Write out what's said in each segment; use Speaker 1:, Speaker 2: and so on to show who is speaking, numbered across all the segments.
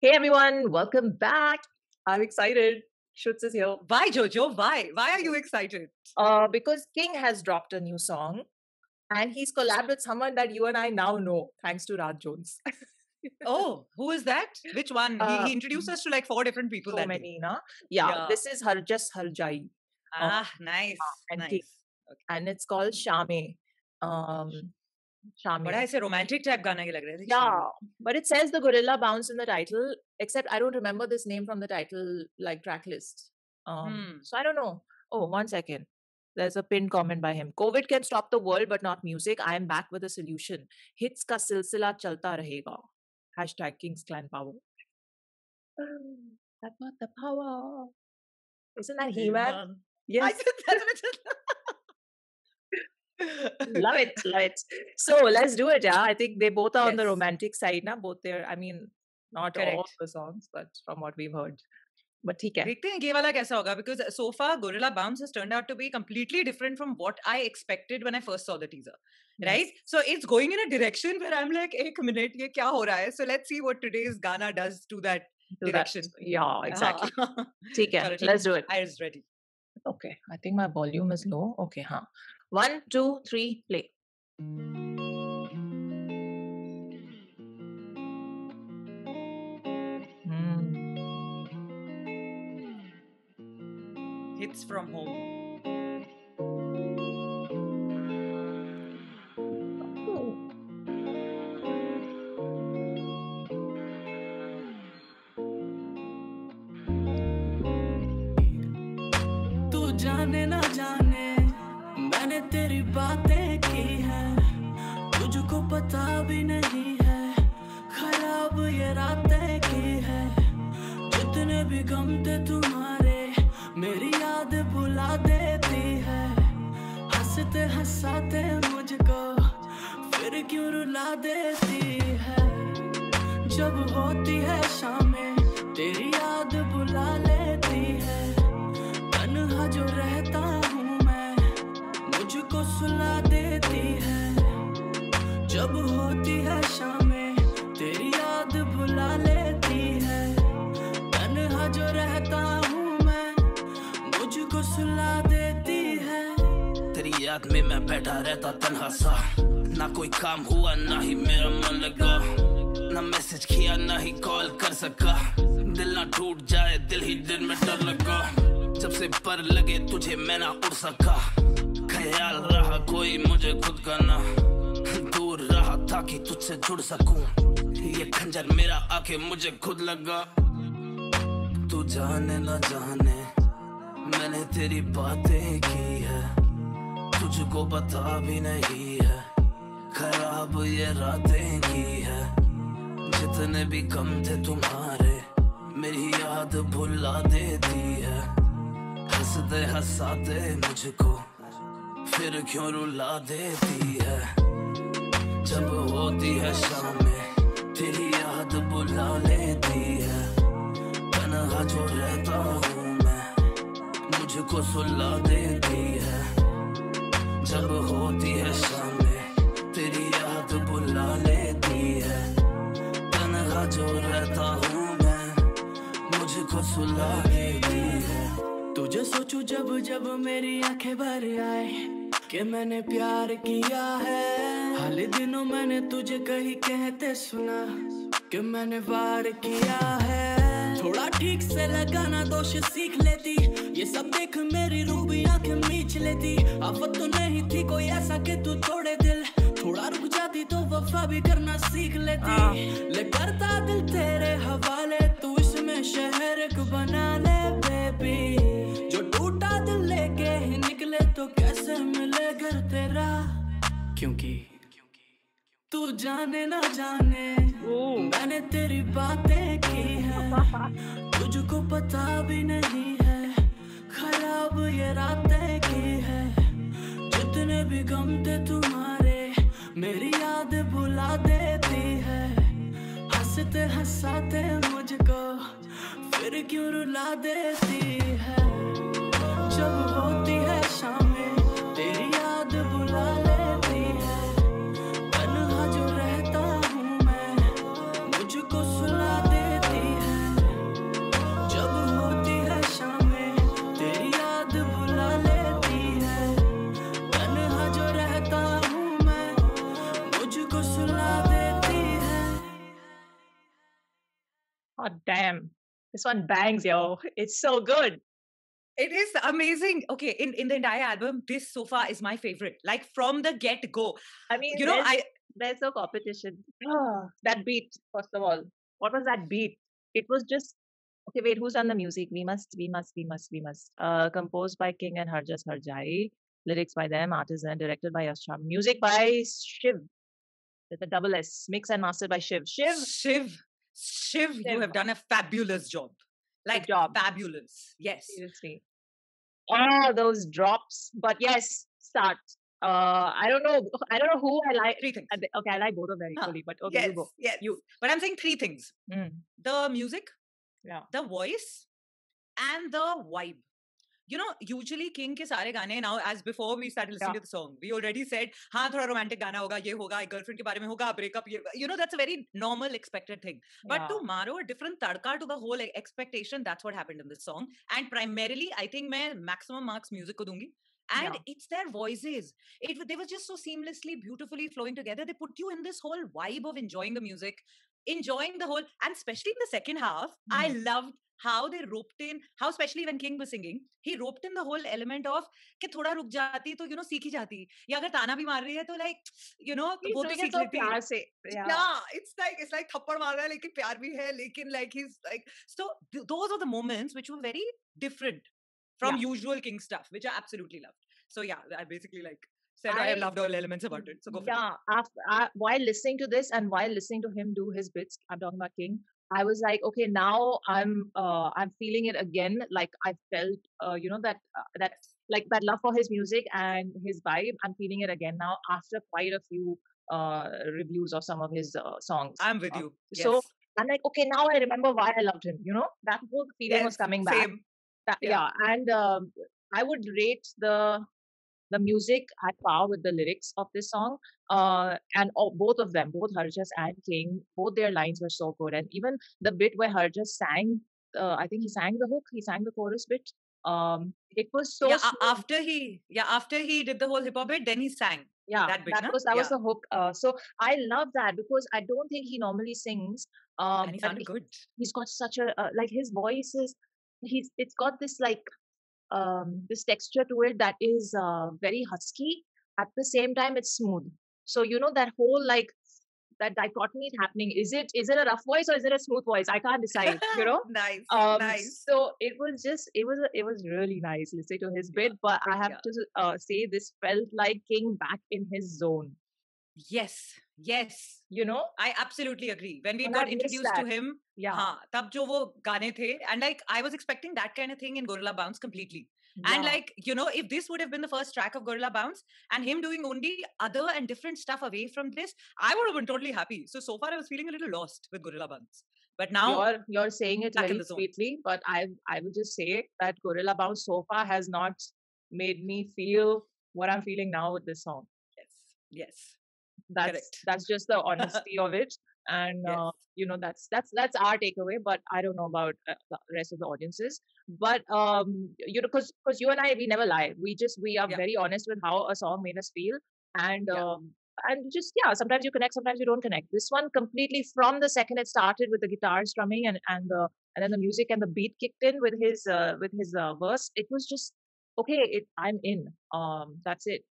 Speaker 1: Hey everyone, welcome back. I'm excited. Shrutz is here.
Speaker 2: Why, Jojo? Why? Why are you excited?
Speaker 1: Uh, because King has dropped a new song and he's collabed with someone that you and I now know, thanks to Raj Jones.
Speaker 2: oh, who is that? Which one?
Speaker 1: Uh,
Speaker 2: he, he introduced us to like four different people.
Speaker 1: so
Speaker 2: that
Speaker 1: many, na? Yeah,
Speaker 2: Yeah.
Speaker 1: this is Harjas Harjaayi
Speaker 2: Ah, nice.
Speaker 1: and
Speaker 2: nice.
Speaker 1: King. and it's called Shaamein. Um, Shaamein
Speaker 2: बड़ा ऐसे romantic type गाना ये लग रहा है
Speaker 1: Yeah, but it says the gorilla bounce in the title, except I don't remember this name from the title like track list. Um,
Speaker 2: Hmm.
Speaker 1: So I don't know. Oh, one second. There's a pinned comment by him. COVID can stop the world, but not music. I am back with a solution. Hits ka silsila chalta rahega. Hashtag King's Clan Power. I've got the power. Isn't that He-Man?
Speaker 2: I
Speaker 1: Yes.
Speaker 2: said that's what it
Speaker 1: love it, love it. So let's do it, yeah. I think they both are on the
Speaker 2: Yes.
Speaker 1: romantic side now. Both there, I mean, not all
Speaker 2: Correct.
Speaker 1: the songs, but from what we've heard. But ठीक है.
Speaker 2: देखते हैं ये वाला कैसा होगा because so far Gorilla Bounce has turned out to be completely different from what I expected when I first saw the teaser. Right? So it's going in a direction where I'm like, एक minute, ये क्या हो रहा है? So let's see what today's Ghana does to that
Speaker 1: Do that.
Speaker 2: direction.
Speaker 1: Yeah, exactly.
Speaker 2: हाँ.
Speaker 1: ठीक है.
Speaker 2: चलो, ठीक
Speaker 1: Let's do it.
Speaker 2: I is ready.
Speaker 1: Okay. I think my volume is low. Okay, huh. One, two, three, play. Hmm.
Speaker 2: Hits from home.
Speaker 3: जितने भी गम थे तुम्हारे। मेरी याद बुला देती है। हँसते हंसाते मुझको फिर क्यों रुला देती है? जब होती है शामें, तेरी याद बुला लेती है। तन्हा जो रहता हूँ मैं, मुझको सुला देती है। जब होती है शामें, तेरी याद बुला लेती याद में मैं बैठा रहता तन्हा सा। ना कोई काम हुआ, ना ही मेरा मन लगा। ना मैसेज किया, ना ही कॉल कर सका। दिल ना टूट जाए, दिल ही दिल में डर लगा। जब से पर लगे, तुझे मैं ना उड़ सका। ख्याल रहा, कोई मुझे खुद का ना। दूर रहा ताकि तुझसे जुड़ सकूँ। ये खंजर मेरा आके मुझे खुद लगा। तू जाने ना जाने, मैंने तेरी बातें की है। तुझको पता भी नहीं है। खराब ये रातें की है। जितने भी कम थे तुम्हारे, मेरी याद भुला देती है। हँसते हंसाते मुझको फिर क्यों रुला देती है? जब होती है शामें तेरी याद बुला लेती है। तन्हा जो रहता हूँ मैं, मुझको सुला देती है। जब होती है सामने तेरी याद बुला लेती है। तन्हा जो रहता हूँ मैं, मुझको सुला देती है। तुझे सोचू जब जब मेरी आँखें भर आए, कि मैंने प्यार किया है। हाल दिनों मैंने तुझे कहीं कहते सुना, कि मैंने वार किया है। थोड़ा ठीक से लगाना दोष सीख लेती। ये सब देख मेरी रूबी आँखें मीच लेती। आफत तो नहीं थी कोई ऐसा कि तू तोड़े दिल थोड़ा रुक जाती तो वफा भी करना सीख लेती। ले करता दिल तेरे हवाले तू इसमें शहर एक बना ले बेबी जो टूटा दिल लेके ही निकले तो कैसे मिले घर तेरा? क्योंकि तू जाने ना जाने। मैंने तेरी बातें की है। तुझको पता भी नहीं है। खराब ये रातें की है। जितने भी गम थे तुम्हारे मेरी याद बुला देती है। हँसते हंसाते मुझको फिर क्यों रुला देती है? जब
Speaker 1: This one bangs, yo. It's so good.
Speaker 2: It is amazing. Okay, in, in the entire album, this so far is my favorite. Like from the get go.
Speaker 1: I mean,
Speaker 2: You know, I
Speaker 1: there's no competition. Ah, that beat, first of all. What was that beat? It was just okay. Wait, who's done the music? We must, we must, we must, we must. Uh, composed by King and Harjas Harjaayi. Lyrics by them, artisan, directed by Yashram. Music by Shiv. With a double S. Mix and mastered by Shiv. Shiv.
Speaker 2: Shiv, Shiv, you have done a fabulous job. Like
Speaker 1: job.
Speaker 2: fabulous. Yes.
Speaker 1: Seriously. Oh, those drops. But yes, start. Uh, I don't know. I don't know who I like.
Speaker 2: Three things.
Speaker 1: Okay, I like both of them
Speaker 2: Huh.
Speaker 1: equally, but okay,
Speaker 2: yes.
Speaker 1: you go.
Speaker 2: Yes.
Speaker 1: You-
Speaker 2: But I'm saying three things:
Speaker 1: Mm,
Speaker 2: the music,
Speaker 1: yeah.
Speaker 2: the voice, and the vibe. You know, usually King ke सारे गाने now as before we started listening
Speaker 1: Yeah.
Speaker 2: to the song, we already said, हाँ थोड़ा romantic गाना होगा, ये होगा, girlfriend के बारे में होगा, breakup ये, you know that's a very normal expected thing. But
Speaker 1: yeah.
Speaker 2: to maro a different tadka to the whole e- expectation, that's what happened in this song. And primarily, I think मैं maximum marks music को दूँगी. And
Speaker 1: Yeah.
Speaker 2: it's their voices. It they were just so seamlessly, beautifully flowing together. They put you in this whole vibe of enjoying the music, enjoying the whole, and especially in the second half, mm. I loved how they roped in. How especially when King was singing, he roped in the whole element of कि थोड़ा रुक जाती तो you know सीखी जाती या अगर ताना भी मार रही है तो like you know वो तो सीख
Speaker 1: it
Speaker 2: लेती
Speaker 1: प्यार से. Yeah.
Speaker 2: it's like it's like थप्पड़ मार रहा है लेकिन प्यार भी है लेकिन like he's like so those are the moments which were very different from yeah. usual king stuff which i absolutely loved so yeah i basically like said i,
Speaker 1: I-
Speaker 2: loved all elements about it so go for it
Speaker 1: yeah after, uh, while listening to this and while listening to him do his bits i'm talking about king i was like okay now i'm uh, i'm feeling it again like i felt uh, you know that uh, that like that love for his music and his vibe i'm feeling it again now after quite a few uh reviews of some of his uh, songs.
Speaker 2: I'm with you.
Speaker 1: So i'm like okay now i remember why i loved him you know? That whole feeling was coming back.
Speaker 2: same.
Speaker 1: That,
Speaker 2: Yeah.
Speaker 1: yeah. and um, I would rate the the music at par with the lyrics of this song. Uh, and all, both of them, both Harjas and King, both their lines were so good. And even the bit where Harjas sang, uh, I think he sang the hook, he sang the chorus bit. Um, it was so
Speaker 2: yeah,
Speaker 1: smooth.
Speaker 2: after he yeah after he did the whole hip hop bit then he sang
Speaker 1: yeah
Speaker 2: that bit, na?
Speaker 1: was that was the hook uh, so i love that because i don't think he normally sings um
Speaker 2: and he sounded good
Speaker 1: he's got such a uh, like his voice is he's it's got this like um this texture to it that is uh, very husky. At the same time it's smooth. So you know that whole like that dichotomy is happening. Is it is it a rough voice or is it a smooth voice? I can't decide you know?
Speaker 2: Nice
Speaker 1: um
Speaker 2: nice.
Speaker 1: so it was just it was it was really nice listening to his bit but i have
Speaker 2: Yeah.
Speaker 1: to uh, say this felt like king back in his zone
Speaker 2: yes yes
Speaker 1: you know
Speaker 2: i absolutely agree. When we
Speaker 1: and
Speaker 2: got introduced
Speaker 1: that.
Speaker 2: to him
Speaker 1: yeah.
Speaker 2: haan, tab jo wo gaane the, and like i was expecting that kind of thing in gorilla bounce completely.
Speaker 1: Yeah.
Speaker 2: and like you know if this would have been the first track of gorilla bounce and him doing only other and different stuff away from this i would have been totally happy. So so far i was feeling a little lost with gorilla bounce. But now
Speaker 1: you're, you're saying it very sweetly but i i will just say that gorilla bounce so far has not made me feel what i'm feeling now with this song.
Speaker 2: Yes yes
Speaker 1: That's
Speaker 2: Correct.
Speaker 1: that's just the honesty of it, and
Speaker 2: Yes.
Speaker 1: uh, you know that's that's that's our takeaway. But I don't know about uh, the rest of the audiences. But um, you know, because because you and I we never lie. We just we are
Speaker 2: Yeah.
Speaker 1: very honest with how a song made us feel, and
Speaker 2: Yeah.
Speaker 1: um, and just yeah, sometimes you connect, sometimes you don't connect. This one completely from the second it started with the guitar strumming and and the and then the music and the beat kicked in with his uh, with his uh, verse. It was just okay. It I'm in. Um, that's it.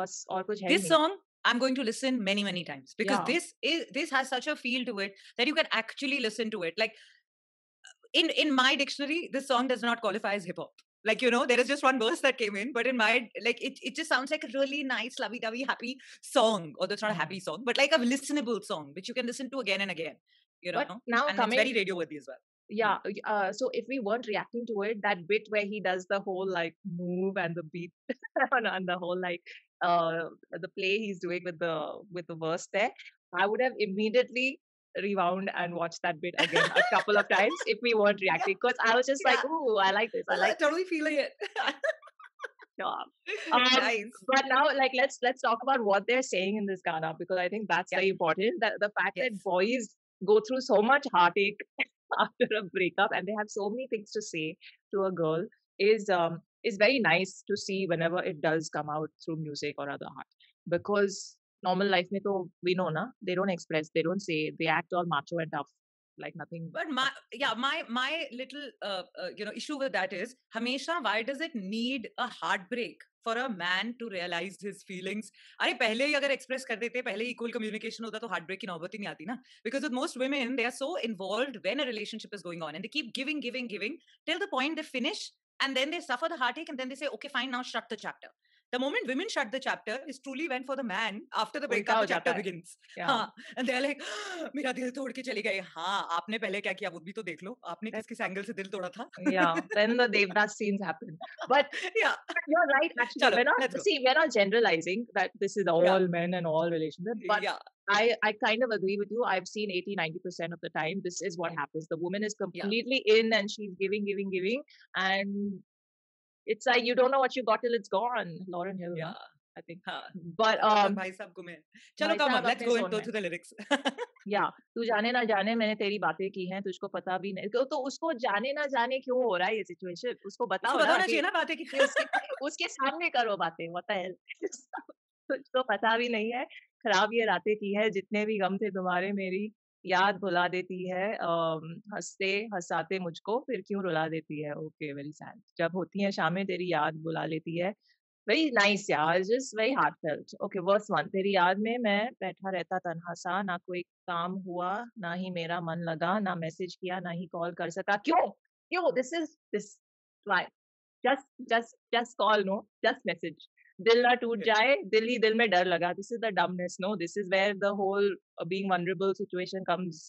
Speaker 1: बस और कुछ है ही
Speaker 2: this
Speaker 1: नहीं.
Speaker 2: song I'm going to listen many many times because
Speaker 1: Yeah.
Speaker 2: this is this has such a feel to it that you can actually listen to it. Like in in my dictionary this song does not qualify as hip hop like you know there is just one verse that came in but in my like it, it just sounds like a really nice lovey-dovey happy song. Although it's not a
Speaker 1: Mhm.
Speaker 2: happy song but like a listenable song which you can listen to again and again you know
Speaker 1: But now
Speaker 2: and
Speaker 1: coming
Speaker 2: it's very radio worthy as well.
Speaker 1: Yeah uh, so if we weren't reacting to it that bit where he does the whole like move and the beat and the whole like uh the play he's doing with the with the verse there i would have immediately rewound and watched that bit again a couple of times if we weren't reacting because i was just like
Speaker 2: Yeah.
Speaker 1: ooh i like this i like
Speaker 2: totally feeling it
Speaker 1: job Um,
Speaker 2: nice
Speaker 1: but now like let's let's talk about what they're saying in this Ghana because I think that's
Speaker 2: Yeah.
Speaker 1: very important. That the fact that boys go through so much heartache after a breakup and they have so many things to say to a girl is um is very nice to see whenever it does come out through music or other art. Because normal life mein to we know na they don't express, they don't say, they act all macho and tough. like nothing.
Speaker 2: But my yeah, my my little uh, uh, you know issue with that is, Hamesha, why does it need a heartbreak for a man to realize his feelings? अरे पहले ही अगर express कर देते, पहले equal communication होता तो heartbreak की नौबत ही नहीं आती ना. Because with most women, they are so involved when a relationship is going on, and they keep giving, giving, giving till the point they finish, and then they suffer the heartache, and then they say, okay, fine, now shut the chapter. The moment women shut the chapter is truly when for the man after the
Speaker 1: उल्टा
Speaker 2: breakup
Speaker 1: हो
Speaker 2: the chapter
Speaker 1: जाता है.
Speaker 2: begins.
Speaker 1: Yeah.
Speaker 2: हाँ and they're like मेरा दिल तोड़ के चली गई हाँ आपने पहले क्या किया वो भी तो देख लो आपने किस किस एंगल से दिल तोड़ा था
Speaker 1: yeah. Then the Devdas scenes happen. But
Speaker 2: yeah
Speaker 1: you're right. Actually,
Speaker 2: Chalo,
Speaker 1: we're not
Speaker 2: let's go.
Speaker 1: see. We're not generalizing that this is all
Speaker 2: Yeah.
Speaker 1: men and all relationships. But
Speaker 2: yeah
Speaker 1: I, I kind of agree with you. I've seen 80, 90% of the time, this is what happens. The woman is completely in and she's giving, giving, giving. And it's like you don't know what you got till it's gone. Lauren Hill,
Speaker 2: yeah.
Speaker 1: I think.
Speaker 2: हाँ
Speaker 1: But
Speaker 2: मतलब
Speaker 1: um,
Speaker 2: भाई साहब चलो come on let's go into to the lyrics.
Speaker 1: या तू जाने ना जाने मैंने तेरी बातें की हैं तुझको पता भी नहीं तो, तो उसको जाने ना जाने क्यों हो रहा है ये सिचुएशन उसको बताओ
Speaker 2: उसको बताना चाहिए ना बातें कि
Speaker 1: उसके उसके सामने करो बातें the hell? तुझको पता भी नहीं है खराब ये रातें की है जितने भी गम थे तुम्हारे मेरी। याद भुला देती है हँसते, हंसाते मुझको, फिर क्यों रुला देती है? ओके वेरी सैड जब होती है शामें, तेरी याद बुला लेती है। वेरी नाइस यार just very heartfelt okay verse one तेरी याद में मैं बैठा रहता तन्हा सा, ना कोई काम हुआ, ना ही मेरा मन लगा, ना मैसेज किया, ना ही कॉल कर सका। क्यों? क्यों? This is this just just just call, no? Just message. दिल ना टूट
Speaker 2: Okay.
Speaker 1: जाए दिल ही दिल में डर लगा this is the dumbness no this is where the whole uh, being vulnerable situation comes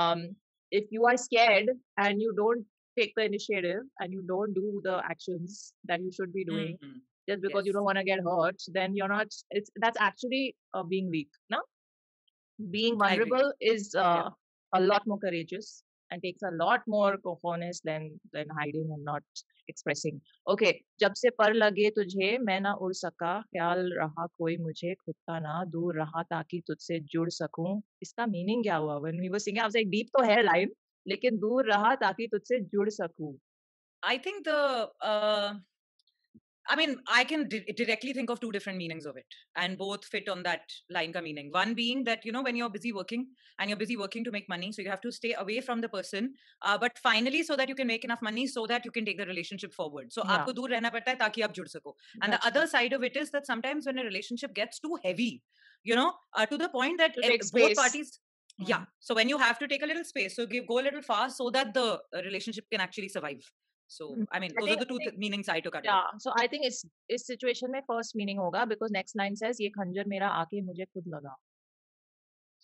Speaker 1: um if you are scared and you don't take the initiative and you don't do the actions that you should be doing
Speaker 2: Mhm.
Speaker 1: just because you
Speaker 2: Yes.
Speaker 1: don't want to get hurt then you're not it's that's actually uh, being weak no being
Speaker 2: I agree.
Speaker 1: vulnerable is uh,
Speaker 2: Yeah.
Speaker 1: a lot more courageous And takes a lot more cojones than than hiding and not expressing okay जब से पर लगे तुझे मैं ना उड़ सका ख्याल रहा कोई मुझे खुद का ना दूर रहा ताकि तुझसे जुड़ सकूँ इसका मीनिंग क्या हुआ were singing I was like deep तो है line लेकिन दूर रहा ताकि तुझसे जुड़ सकूँ
Speaker 2: think the uh, I mean I can di- directly think of two different meanings of it and both fit on that line ka meaning. One being that you know when you're busy working and you're busy working to make money so you have to stay away from the person uh, but finally so that you can make enough money so that you can take the relationship forward. So
Speaker 1: Yeah.
Speaker 2: aapko dur rehna padta hai taki aap jud sako and the other side of it is that sometimes when a relationship gets too heavy you know uh, to the point that both
Speaker 1: space.
Speaker 2: parties yeah so when you have to take a little space so give go a little fast so that the uh, relationship can actually survive so
Speaker 1: Mm.
Speaker 2: i mean
Speaker 1: I
Speaker 2: those
Speaker 1: think-
Speaker 2: are the two
Speaker 1: think-
Speaker 2: th- meanings i took out of it.
Speaker 1: yeah so i think it's इस situation में first meaning होगा because next line says ये खंजर मेरा आके मुझे खुद लगा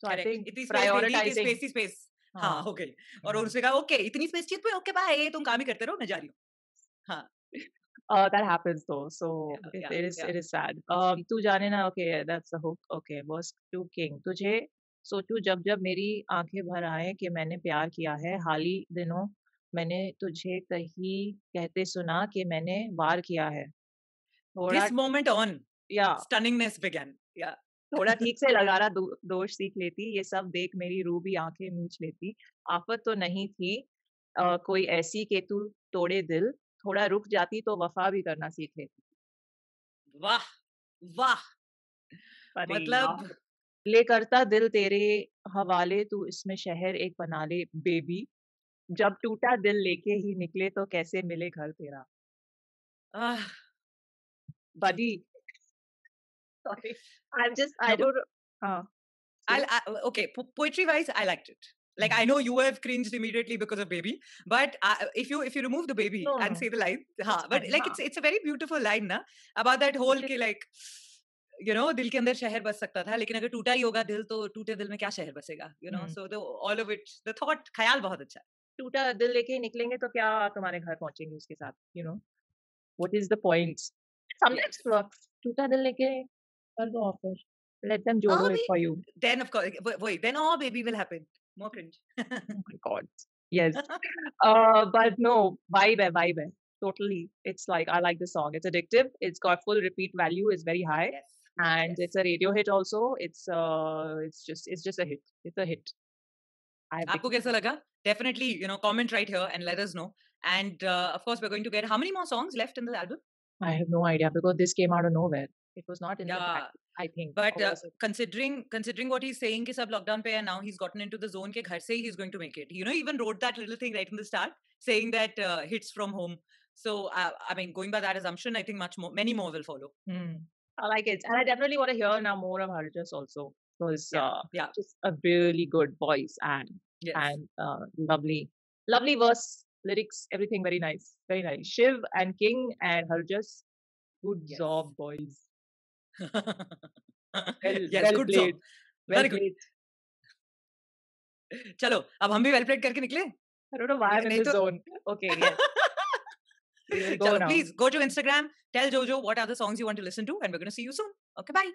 Speaker 1: so
Speaker 2: Correct.
Speaker 1: i think
Speaker 2: इतनी दी कि
Speaker 1: prioritizing
Speaker 2: space space हाँ
Speaker 1: हाँ,
Speaker 2: हो गई और
Speaker 1: हाँ.
Speaker 2: उसने कहा ओके इतनी स्पेस चाहिए तुम्हें ओके बाय तुम काम ही करते रहो मैं जा रही हूँ
Speaker 1: uh, that happens though so
Speaker 2: Yeah,
Speaker 1: it,
Speaker 2: yeah,
Speaker 1: it is
Speaker 2: yeah.
Speaker 1: it is sad um तू जाने ना okay that's the hook okay verse two king तुझे सोचूं जब जब मेरी आँखें भर आए कि मैंने प्यार किया है हाल ही दिनों मैंने तुझे कहीं कहते सुना कि मैंने वार किया है। थोड़ा
Speaker 2: this moment on
Speaker 1: या।
Speaker 2: stunningness began yeah.
Speaker 1: थोड़ा ठीक से लगाना दो, दोष सीख लेती ये सब देख मेरी रूह भी आँखें मींच लेती। आफत तो नहीं थी अ, कोई ऐसी कि तू तोड़े दिल थोड़ा रुक जाती तो वफा भी करना सीख लेती।
Speaker 2: वाह वाह। मतलब
Speaker 1: ले करता दिल तेरे हवाले तू इसमें शहर एक बना ले बेबी। जब टूटा दिल लेके ही निकले तो कैसे मिले घर तेरा? बदी।
Speaker 2: आई जस्ट
Speaker 1: आई डोंट
Speaker 2: हाँ I okay poetry wise I liked it like I know you have cringed immediately because of baby but if you if you remove the baby and say the line
Speaker 1: हाँ
Speaker 2: but like it's it's a very beautiful line ना about that
Speaker 1: whole
Speaker 2: के like you know दिल के अंदर शहर बस सकता था लेकिन अगर टूटा ही होगा दिल तो टूटे दिल में क्या शहर बसेगा you know so all of it the thought ख्याल बहुत अच्छा है।
Speaker 1: टूटा दिल लेके निकलेंगे तो क्या तुम्हारे घर पहुँचेंगे उसके साथ you know what is the point
Speaker 2: sometimes.
Speaker 1: टूटा दिल लेके कर दो ऑफ़र लेट देम जोड़ो
Speaker 2: हाँ,
Speaker 1: इट
Speaker 2: भी-
Speaker 1: for
Speaker 2: then of course wait, wait then oh baby will happen more cringe
Speaker 1: oh my god yes uh but no vibe hai vibe hai totally it's like i like the song it's addictive it's got full repeat value is very high
Speaker 2: yes
Speaker 1: and
Speaker 2: yes.
Speaker 1: it's a radio hit also it's uh it's just it's just a hit it's a hit
Speaker 2: आपको कैसा लगा definitely you know comment right here and let us know and uh, of course we're going to get how many more songs left in the album
Speaker 1: i have no idea because this came out of nowhere it was not in
Speaker 2: yeah.
Speaker 1: the pack, i think
Speaker 2: but uh, considering considering what he's saying is sab lockdown pe and now he's gotten into the zone ke ghar he's going to make it you know even wrote that little thing right in the start saying that uh, hits from home so uh, i mean going by that assumption i think much more many more will follow
Speaker 1: mm. i like it and i definitely want to hear now more of harjas also because
Speaker 2: yeah.
Speaker 1: Uh,
Speaker 2: yeah.
Speaker 1: just a really good voice and
Speaker 2: Yes.
Speaker 1: and uh, lovely, lovely verse, lyrics, everything very nice, very nice. Shiv and King and Harjas, good
Speaker 2: Yes.
Speaker 1: job, boys. Well,
Speaker 2: yes,
Speaker 1: well
Speaker 2: good
Speaker 1: played.
Speaker 2: job.
Speaker 1: Well
Speaker 2: Very good.
Speaker 1: played.
Speaker 2: चलो अब हम भी well played करके निकले
Speaker 1: I don't know why I'm in
Speaker 2: नहीं
Speaker 1: the
Speaker 2: तो-
Speaker 1: zone. Okay, yes. We will go
Speaker 2: चलो
Speaker 1: now.
Speaker 2: please go to Instagram tell Jojo what other songs you want to listen to and we're going to see you soon okay bye